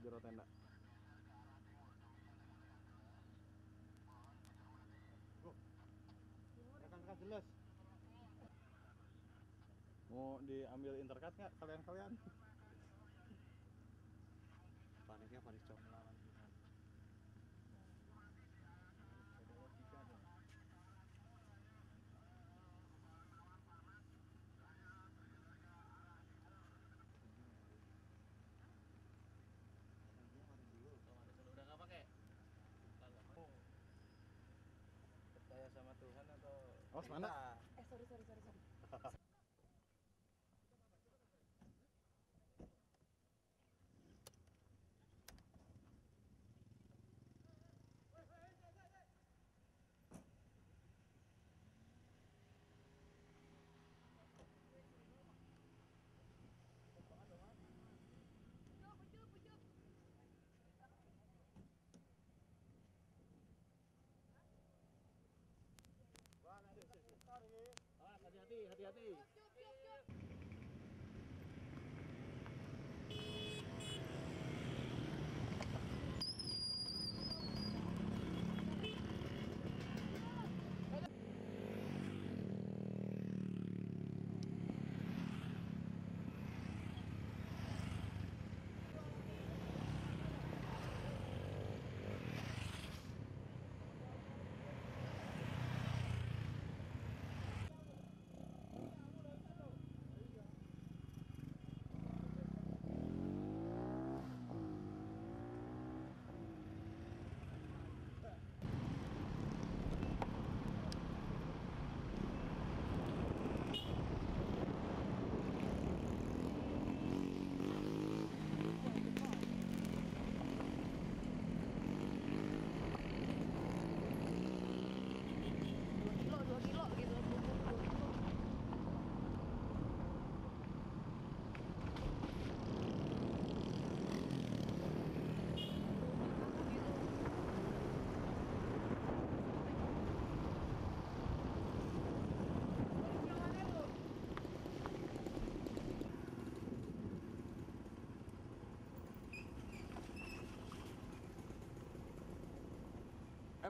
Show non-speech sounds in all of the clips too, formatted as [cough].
jero tenda. Rekan-rekan jelas. Mau diambil intercut nggak kalian-kalian? Atau Oh, mana? Eh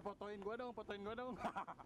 Eh fotoin gua dong, fotoin gua dong. [laughs]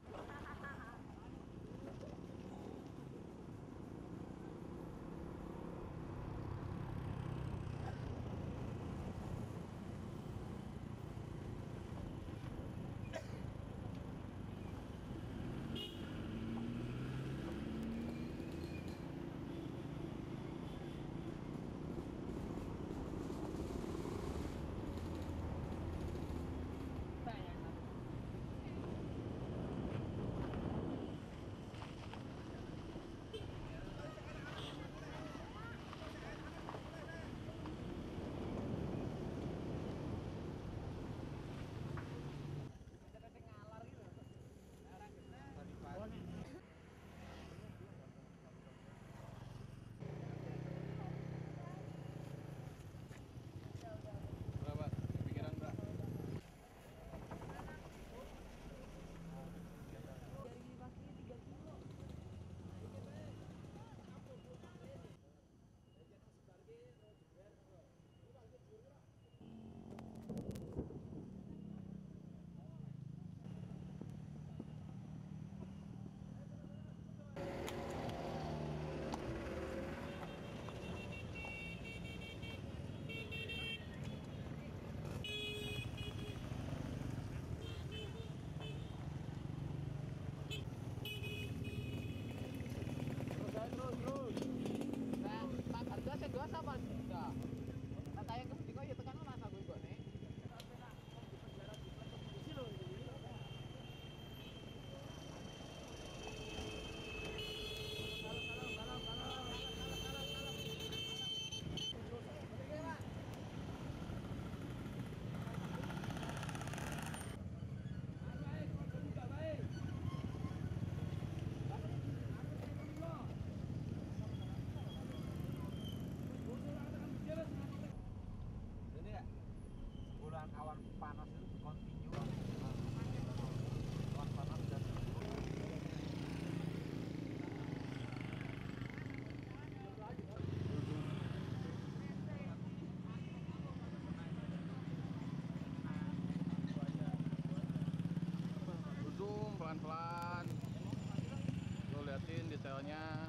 pelan-pelan. Lu liatin detailnya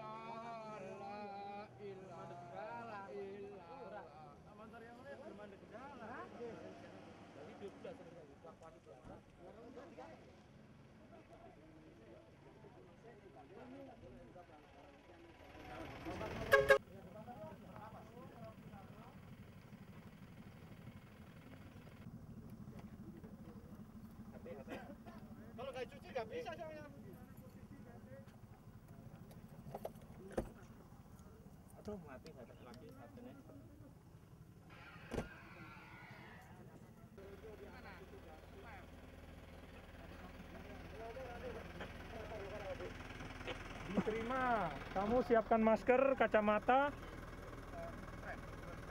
Diterima. Kamu siapkan masker, kacamata,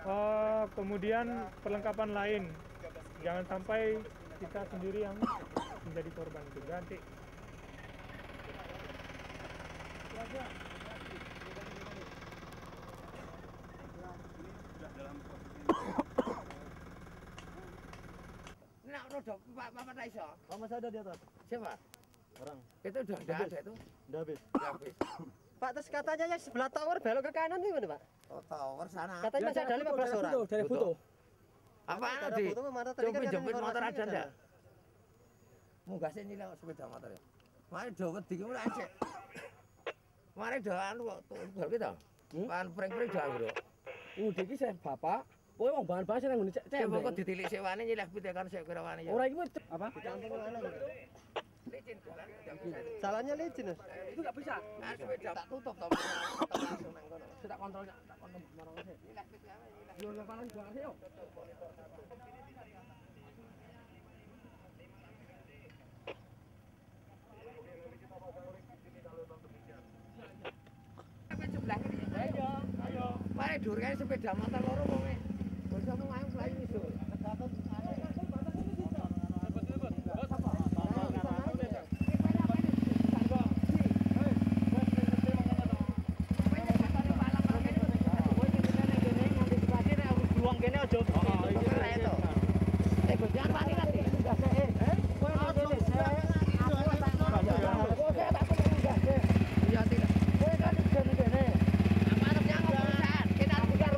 eh, kemudian perlengkapan lain. Jangan sampai kita sendiri yang menjadi korban. Ganti. Nak roda Pak Pak Raisa. Oh, masih ada di atas. Siapa? Orang. Itu udah ada itu. Udah habis. Udah habis. Pak, terus katanya ya sebelah tower belok ke kanan nih, Pak. Oh, tower sana. Katanya masih ada 15 orang. Dari foto. Ada mana tadi Coba kan jemput motor aja informasinya enggak? munggah sih nyilek sepeda motor ya. Mari do wedi mulai cek. Mari do anu kok tunggal kita. Pan pring-pring do anggro. Ngudi iki bapak. Kowe wong bahan bahasa nang ngene Cek kok ditilik sewane nyilek pite kan sik kira wane ya. Ora iki Apa? licin dolan. Salahnya licin. Itu enggak bisa. Sepeda tak tutup to. Langsung [coughs] nang kono. Sudah kontrol tak kontrol marang nyilek. Yo yo panas banget yo. Pak, dur kae sepeda motor loro wong e. Bosok mung mlayu iso. Tegatut